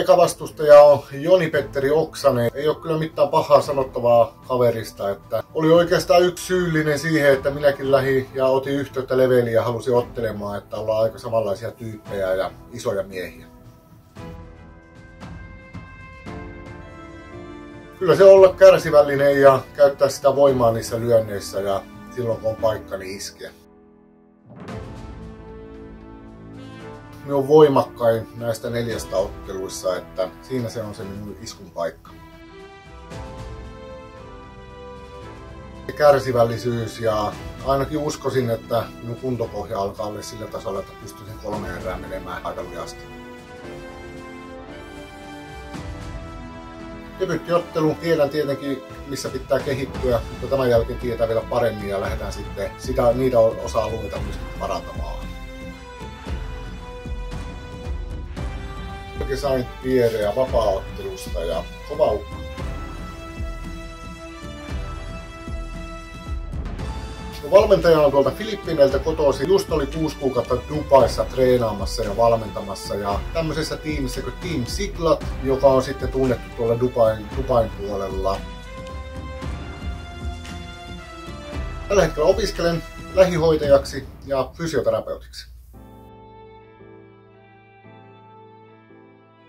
Eka vastustaja on Joni-Petteri Oksanen. Ei ole kyllä mitään pahaa sanottavaa kaverista, että oli oikeastaan yksi syyllinen siihen, että minäkin lähi ja otin yhteyttä leveliä ja halusin ottelemaan, että ollaan aika samanlaisia tyyppejä ja isoja miehiä. Kyllä se olla kärsivällinen ja käyttää sitä voimaa niissä lyönneissä ja silloin kun on paikka, niin iskeä. Minun voimakkain näistä neljästä otteluissa, että siinä se on se minun iskun paikka. Kärsivällisyys ja ainakin uskoisin, että minun kuntopohja alkaa olla sillä tasolla, että pystyisin kolme erää menemään aika lujasti. Debyttiottelu tiedän tietenkin, missä pitää kehittyä, mutta tämän jälkeen tietää vielä paremmin ja lähdetään sitten sitä, niitä osa-alueita myös parantamaan. Sain vierejä vapaaottelusta ja kova ukko. Valmentaja on tuolta Filippineiltä kotoisin. Just oli kuusi kuukautta Dubaissa treenaamassa ja valmentamassa ja tämmöisessä tiimissä kuin Team Siglat, joka on sitten tunnettu tuolla Dubain, Dubain puolella. Tällä hetkellä opiskelen lähihoitajaksi ja fysioterapeutiksi.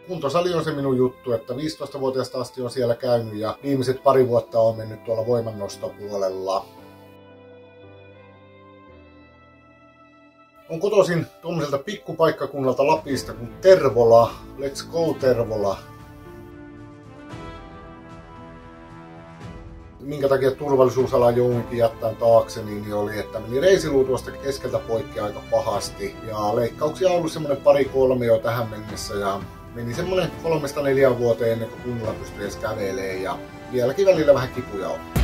Kuntosali on se minun juttu, että 15-vuotiaasta asti on siellä käynyt ja viimeiset pari vuotta on mennyt tuolla voimannostopuolella. On kotoisin tuommoiselta pikkupaikkakunnalta Lapista kuin Tervola. Let's go Tervola. minkä takia turvallisuusala joudunkin jättää taakse, niin oli, että meni reisiluu tuosta keskeltä poikki aika pahasti. Ja leikkauksia on ollut semmoinen pari kolme jo tähän mennessä ja meni semmonen kolmesta neljään vuoteen ennen kuin kunnolla pystyi edes kävelee ja vieläkin välillä vähän kipuja on.